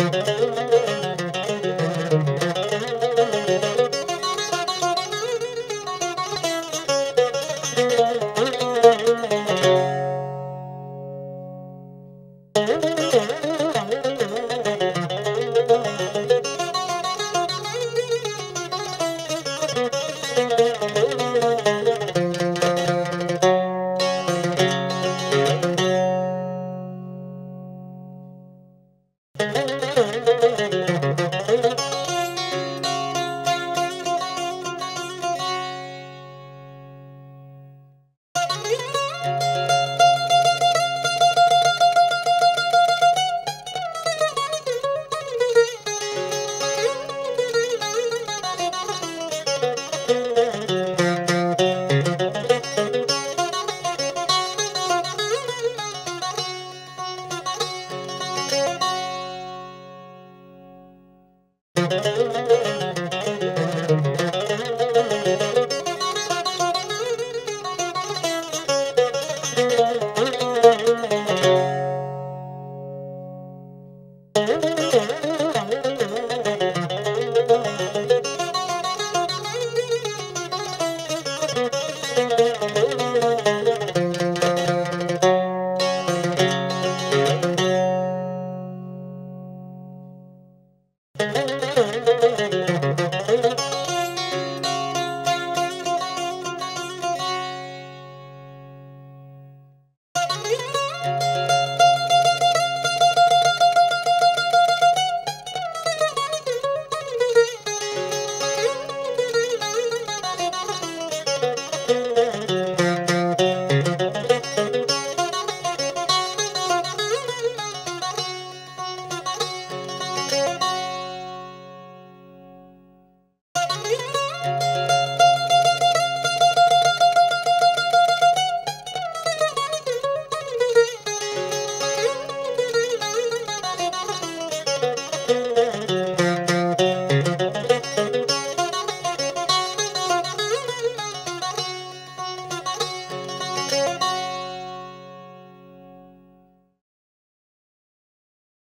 Müzik Müzik